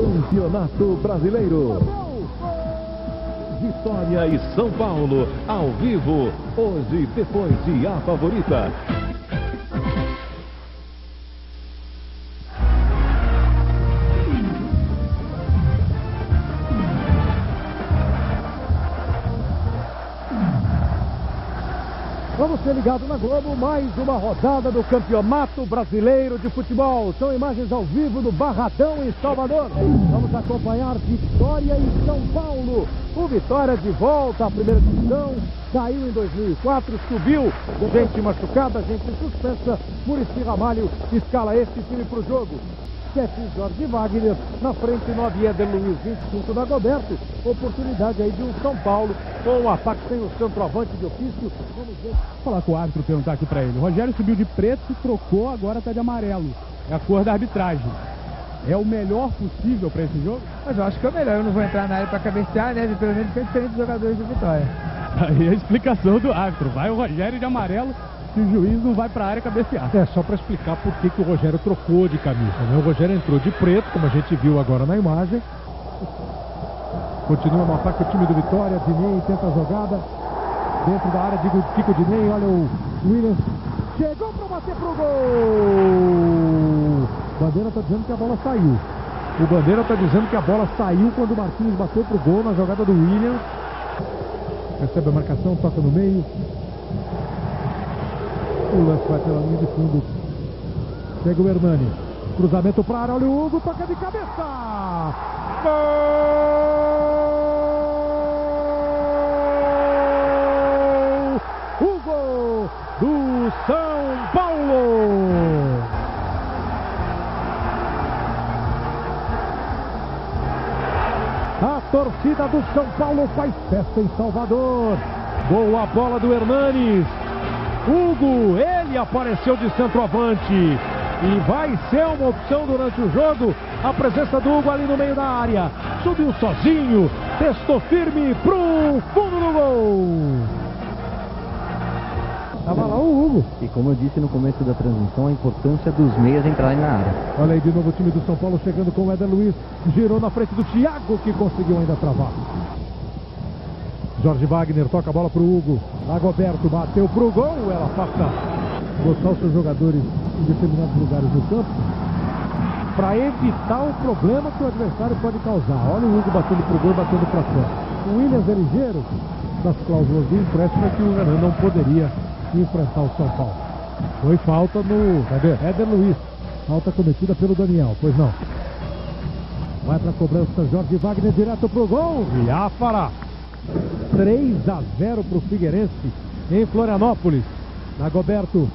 Campeonato Brasileiro. Vitória e São Paulo, ao vivo, hoje depois de A Favorita. Vamos ser ligados na Globo, mais uma rodada do Campeonato Brasileiro de Futebol. São imagens ao vivo do Barradão em Salvador. Vamos acompanhar Vitória e São Paulo. O Vitória de volta à primeira divisão, caiu em 2004, subiu, gente machucada, gente suspensa. Murici Ramalho escala este time para o jogo. 7 Jorge Wagner, na frente 9 Éder Luiz, 25 da Goberto. Oportunidade aí de um São Paulo com o ataque sem o centroavante de ofício. Vamos ver. Vou falar com o árbitro perguntar aqui para ele. O Rogério subiu de preto, trocou, agora está de amarelo. É a cor da arbitragem. É o melhor possível para esse jogo? Mas eu acho que é o melhor. Eu não vou entrar na área para cabecear, né? Pelo menos foi diferente dos jogadores do Vitória. Aí a explicação do árbitro. Vai o Rogério de amarelo que o juiz não vai para a área cabecear. É, só para explicar por que, que o Rogério trocou de camisa. Né? O Rogério entrou de preto, como a gente viu agora na imagem. Continua no ataque o time do Vitória. Dinei tenta a jogada. Dentro da área, digo, o Dinei. Olha o Williams. Chegou para bater pro gol. Bandeira está dizendo que a bola saiu. O Bandeira está dizendo que a bola saiu quando o Marquinhos bateu pro gol na jogada do Williams. Recebe a marcação, toca no meio. Lance vai pela linha de fundo. Chega o Hernani. Cruzamento para área. Olha o Hugo. Toca de cabeça. Gol! Hugo do São Paulo. A torcida do São Paulo faz festa em Salvador. Boa bola do Hernanes. Hugo, ele apareceu de centroavante. E vai ser uma opção durante o jogo. A presença do Hugo ali no meio da área. Subiu sozinho. Testou firme pro fundo do gol. Tava lá o Hugo. E como eu disse no começo da transmissão, a importância dos meias entrarem na área. Olha aí de novo o time do São Paulo chegando com o Éder Luiz. Girou na frente do Thiago que conseguiu ainda travar. Jorge Wagner toca a bola pro Hugo. Dagoberto bateu pro gol. Ela passa botar os seus jogadores em determinados lugares do campo para evitar o problema que o adversário pode causar. Olha o Hugo batendo pro gol, batendo para fora. O Williams é ligeiro das cláusulas de empréstimo é que o Renan não poderia enfrentar o São Paulo. Foi falta no cadê? Éder Luiz. Falta cometida pelo Daniel, pois não. Vai para a cobrança Jorge Wagner direto pro gol. Viáfara. 3 a 0 para o Figueirense em Florianópolis. Dagoberto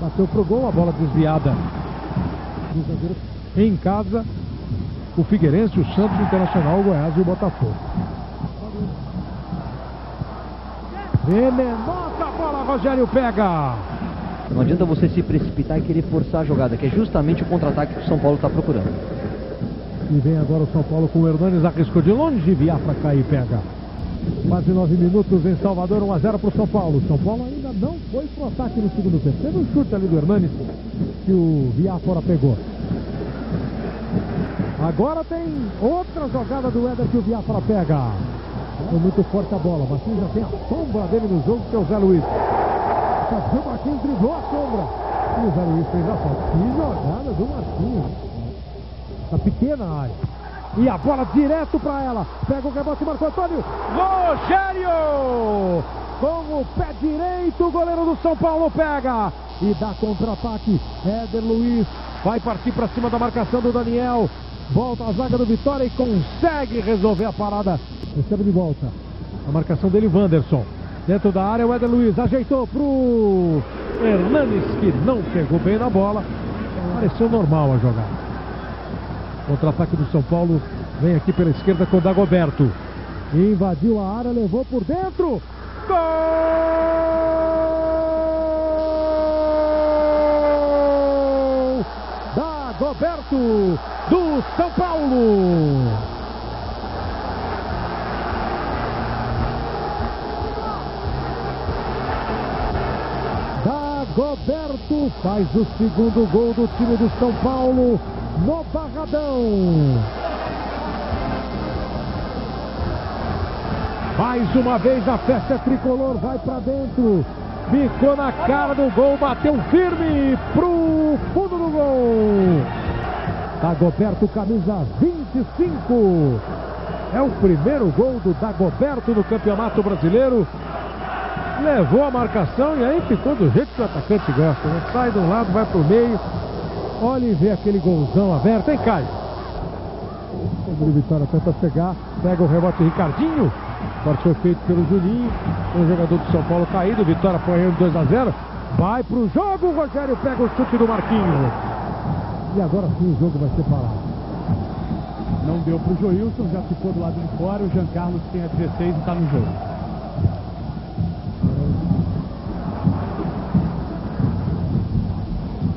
bateu pro gol, a bola desviada. Em casa, o Figueirense, o Santos, o Internacional, o Goiás e o Botafogo. Venenosa bola, Rogério pega. Não adianta você se precipitar e querer forçar a jogada, que é justamente o contra-ataque que o São Paulo está procurando. E vem agora o São Paulo com o Hernanes, arriscou de longe, Viafra cai e pega. Quase nove minutos em Salvador, 1 a 0 para o São Paulo. São Paulo ainda não foi pro ataque no segundo tempo. Teve um chute ali do Hernanes que o Viafora pegou. Agora tem outra jogada do Éder que o Viafra pega. Foi muito forte a bola. Marquinhos já tem a sombra dele no jogo, que é o Zé Luiz. O Marquinhos driblou a sombra. E o Zé Luiz fez a falta. Que jogada do Marquinhos. Tá pequena área. E a bola direto para ela. Pega o rebote, Marco Antônio. Rogério! Com o pé direito, o goleiro do São Paulo pega. E dá contra-ataque. Éder Luiz vai partir para cima da marcação do Daniel. Volta a zaga do Vitória e consegue resolver a parada. Recebe de volta. A marcação dele, Wanderson. Dentro da área, o Éder Luiz ajeitou pro Hernanes, que não pegou bem na bola. Pareceu normal a jogada. Contra-ataque do São Paulo vem aqui pela esquerda com o Dagoberto. Invadiu a área, levou por dentro. Gol! Dagoberto do São Paulo. Dagoberto faz o segundo gol do time do São Paulo. No Barradão. Mais uma vez a festa tricolor vai para dentro. Ficou na cara do gol, bateu firme pro fundo do gol. Dagoberto, camisa 25. É o primeiro gol do Dagoberto no Campeonato Brasileiro. Levou a marcação e aí ficou do jeito que o atacante gosta. Né? Sai de um lado, vai pro meio. Olha e vê aquele golzão aberto, hein, Caio? O Vitória tenta chegar, pega o rebote Ricardinho. Foi feito pelo Juninho. O jogador do São Paulo caído. Vitória apanhando 2 a 0 Vai pro jogo. O Rogério pega o chute do Marquinhos. E agora sim o jogo vai ser parado. Não deu pro Joilson, já ficou do lado de fora. O Jean Carlos tem a 16 e está no jogo.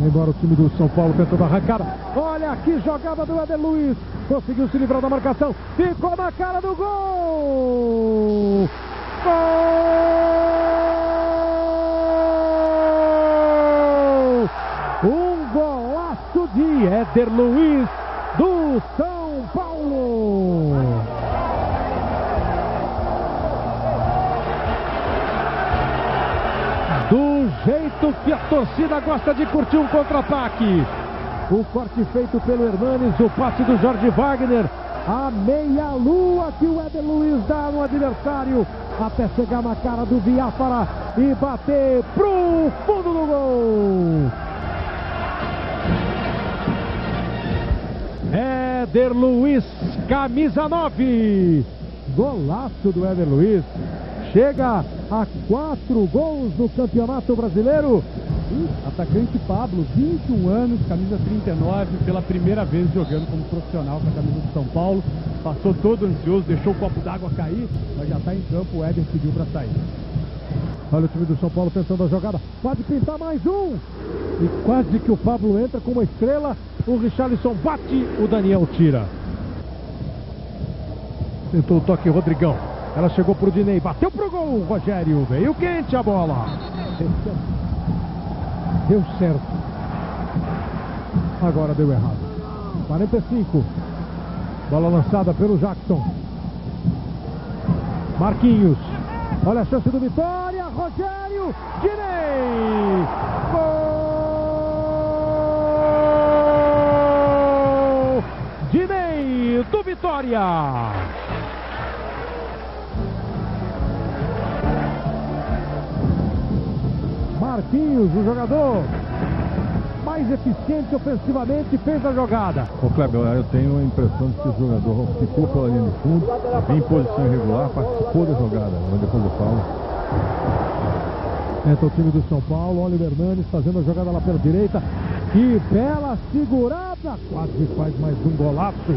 Embora o time do São Paulo tentando arrancar. Olha que jogada do Eder Luiz. Conseguiu se livrar da marcação. Ficou na cara do gol. Gol! Um golaço de Éder Luiz do São jeito que a torcida gosta de curtir um contra-ataque. O corte feito pelo Hernanes, o passe do Jorge Wagner. A meia-lua que o Éder Luiz dá no adversário. Até chegar na cara do Biafara e bater pro fundo do gol. Éder Luiz, camisa 9. Golaço do Éder Luiz. Chega a quatro gols no Campeonato Brasileiro. Atacante Pablo, 21 anos, camisa 39, pela primeira vez jogando como profissional com a camisa do São Paulo. Passou todo ansioso, deixou o copo d'água cair, mas já está em campo. O Éder pediu para sair. Olha o time do São Paulo tentando a jogada. Pode pintar mais um. E quase que o Pablo entra com uma estrela. O Richarlison bate, o Daniel tira. Tentou o toque Rodrigão. Ela chegou pro Dinei, bateu pro gol, Rogério. Veio quente a bola. Deu certo. Agora deu errado. 45. Bola lançada pelo Jackson. Marquinhos. Olha a chance do Vitória. Rogério. Dinei. Gol. Dinei do Vitória. Marquinhos, o jogador mais eficiente ofensivamente, fez a jogada. Ô Kleber, eu tenho a impressão de que o jogador ficou pela linha de fundo, em posição irregular, participou da jogada, mas depois do Paulo. Entra o time do São Paulo, Oliver Hernandes fazendo a jogada lá pela direita. Que bela segurada, quase faz mais um golaço.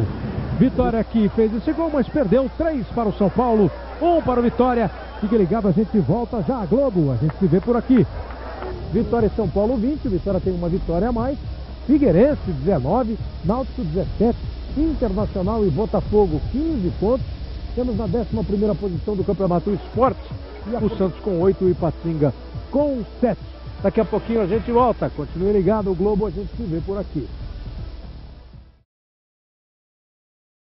Vitória aqui fez esse gol, mas perdeu três para o São Paulo, um para o Vitória. Fique ligado, a gente volta já Globo, a gente se vê por aqui. Vitória e São Paulo 20, o Vitória tem uma vitória a mais. Figueirense 19, Náutico 17, Internacional e Botafogo 15 pontos. Temos na 11 posição do Campeonato Esporte o Santos com 8 e Patinga com 7. Daqui a pouquinho a gente volta. Continue ligado, o Globo, a gente se vê por aqui.